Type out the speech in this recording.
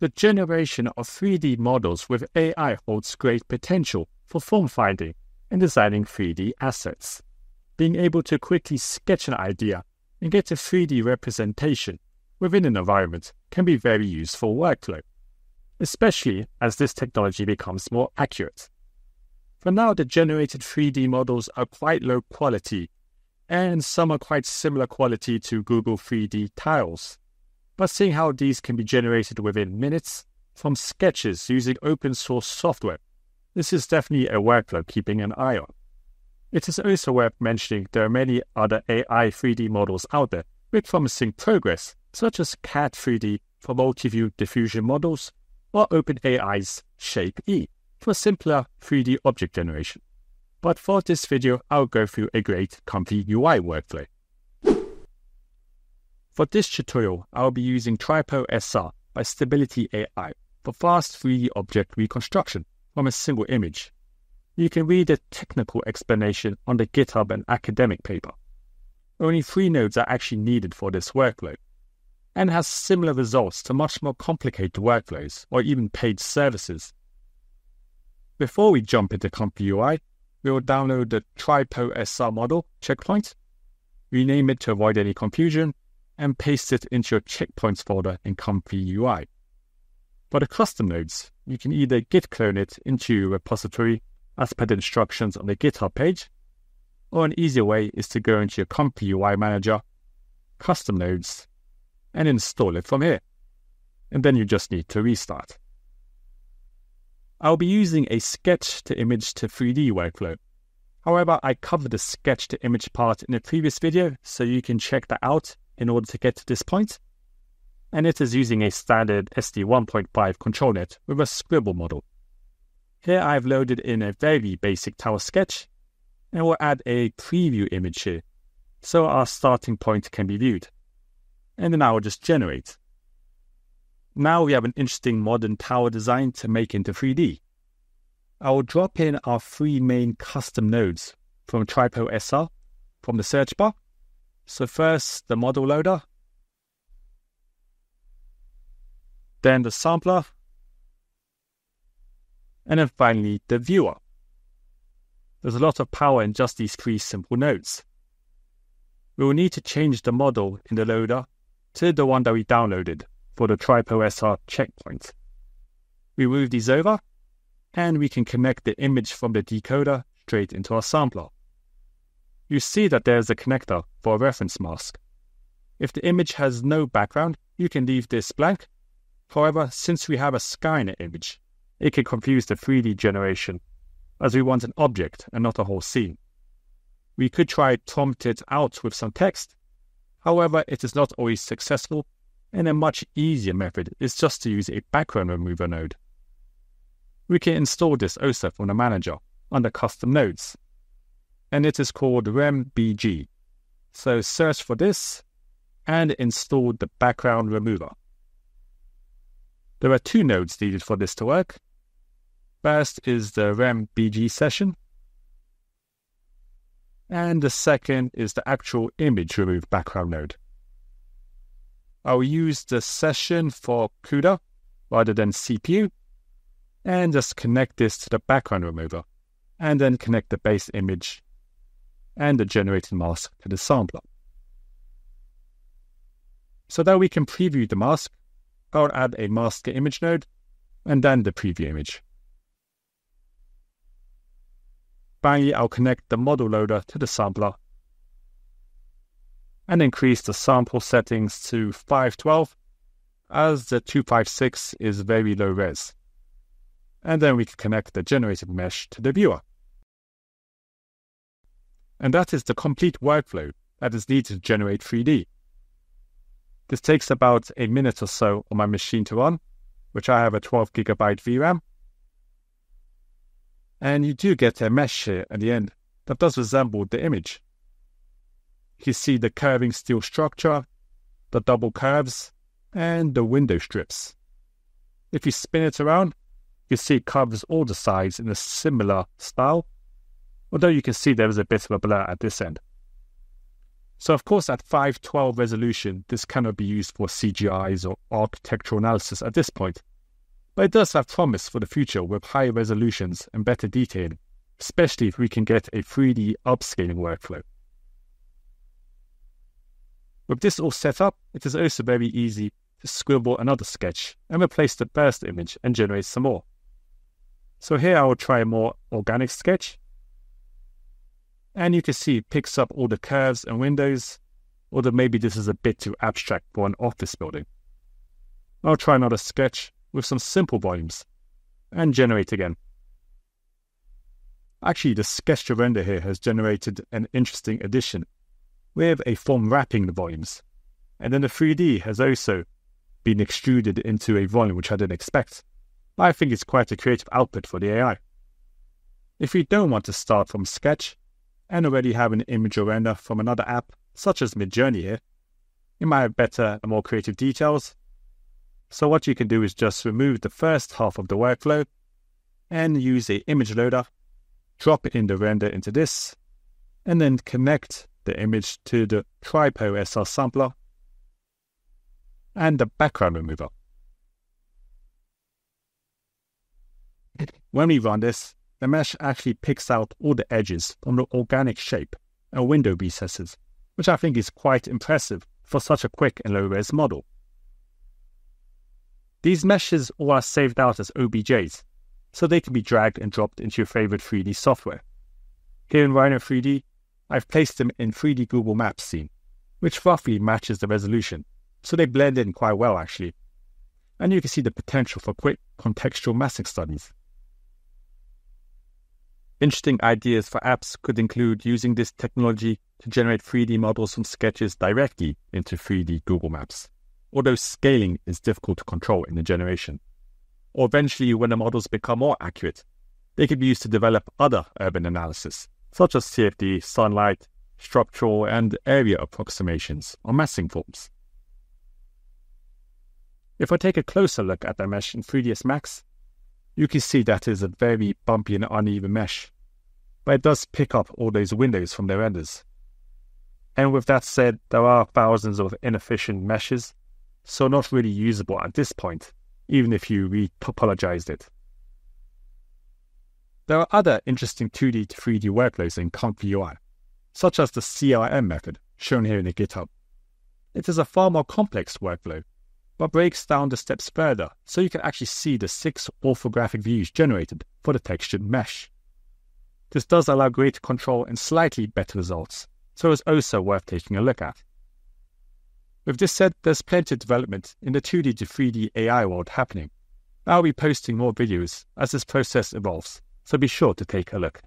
the generation of 3D models with AI holds great potential for form finding and designing 3D assets. Being able to quickly sketch an idea and get a 3D representation within an environment can be very useful workflow, especially as this technology becomes more accurate. For now, the generated 3D models are quite low quality, and some are quite similar quality to Google 3D tiles. But seeing how these can be generated within minutes from sketches using open source software, this is definitely a workflow keeping an eye on. It is also worth mentioning there are many other AI 3D models out there with promising progress, such as CAT3D for multi-view diffusion models or OpenAI's Shape E for simpler 3D object generation. But for this video, I'll go through a great Comfy UI workflow. For this tutorial, I'll be using Tripo SR by Stability AI for fast 3D object reconstruction from a single image. You can read the technical explanation on the GitHub and academic paper. Only three nodes are actually needed for this workflow, and has similar results to much more complicated workflows or even paid services before we jump into UI, we will download the Tripo SR model checkpoint, rename it to avoid any confusion, and paste it into your checkpoints folder in Comfy UI. For the custom nodes, you can either git clone it into your repository as per the instructions on the GitHub page, or an easier way is to go into your Comfy UI manager, custom nodes, and install it from here. And then you just need to restart. I'll be using a sketch to image to 3D workflow. However, I covered the sketch to image part in a previous video, so you can check that out in order to get to this. And it is using a standard SD 1.5 ControlNet with a scribble model. Here I've loaded in a very basic tower sketch and we'll add a preview image here so our starting point can be viewed. And then I will just generate. Now we have an interesting modern tower design to make into 3D. I will drop in our three main custom nodes from Tripo SR from the search bar. So first the model loader, then the sampler, and then finally the viewer. There's a lot of power in just these three simple nodes. We will need to change the model in the loader to the one that we downloaded for the Tripo SR checkpoint. We move these over, and we can connect the image from the decoder straight into our sampler. You see that there's a connector for a reference mask. If the image has no background, you can leave this blank. However, since we have a Skynet image, it can confuse the 3D generation, as we want an object and not a whole scene. We could try prompt it out with some text. However, it is not always successful and a much easier method is just to use a background remover node. We can install this also from the manager under custom nodes, and it is called RemBG. So search for this and install the background remover. There are two nodes needed for this to work. First is the RemBG session, and the second is the actual image remove background node. I'll use the session for CUDA rather than CPU and just connect this to the background remover and then connect the base image and the generated mask to the sampler. So that we can preview the mask, I'll add a masker image node and then the preview image. Finally, I'll connect the model loader to the sampler and increase the sample settings to 512 as the 256 is very low res. And then we can connect the generated mesh to the viewer. And that is the complete workflow that is needed to generate 3D. This takes about a minute or so on my machine to run, which I have a 12 gigabyte VRAM. And you do get a mesh here at the end that does resemble the image you see the curving steel structure, the double curves, and the window strips. If you spin it around, you see it covers all the sides in a similar style, although you can see there is a bit of a blur at this end. So, of course, at 512 resolution, this cannot be used for CGIs or architectural analysis at this point, but it does have promise for the future with higher resolutions and better detail, especially if we can get a 3D upscaling workflow. With this all set up, it is also very easy to scribble another sketch and replace the first image and generate some more. So here I will try a more organic sketch. And you can see it picks up all the curves and windows, although maybe this is a bit too abstract for an office building. I'll try another sketch with some simple volumes and generate again. Actually, the sketch to render here has generated an interesting addition with a form wrapping the volumes. And then the 3D has also been extruded into a volume which I didn't expect. But I think it's quite a creative output for the AI. If you don't want to start from sketch and already have an image or render from another app, such as Midjourney here, you might have better and more creative details so what you can do is just remove the first half of the workflow and use the image loader, drop in the render into this, and then connect the image to the TriPo SR sampler and the background remover. When we run this, the mesh actually picks out all the edges from the organic shape and window recesses, which I think is quite impressive for such a quick and low res model. These meshes all are saved out as OBJs, so they can be dragged and dropped into your favorite 3D software. Here in Rhino 3D, I've placed them in 3D Google Maps scene, which roughly matches the resolution, so they blend in quite well actually. And you can see the potential for quick contextual massing studies. Interesting ideas for apps could include using this technology to generate 3D models from sketches directly into 3D Google Maps although scaling is difficult to control in the generation. Or eventually, when the models become more accurate, they could be used to develop other urban analysis, such as CFD, sunlight, structural, and area approximations or massing forms. If I take a closer look at the mesh in 3ds Max, you can see that is a very bumpy and uneven mesh, but it does pick up all those windows from their renders. And with that said, there are thousands of inefficient meshes so not really usable at this point, even if you re-topologized it. There are other interesting 2D to 3D workflows in Comfy UI, such as the CRM method, shown here in the GitHub. It is a far more complex workflow, but breaks down the steps further so you can actually see the six orthographic views generated for the textured mesh. This does allow greater control and slightly better results, so it's also worth taking a look at. With this said, there's plenty of development in the 2D to 3D AI world happening. I'll be posting more videos as this process evolves, so be sure to take a look.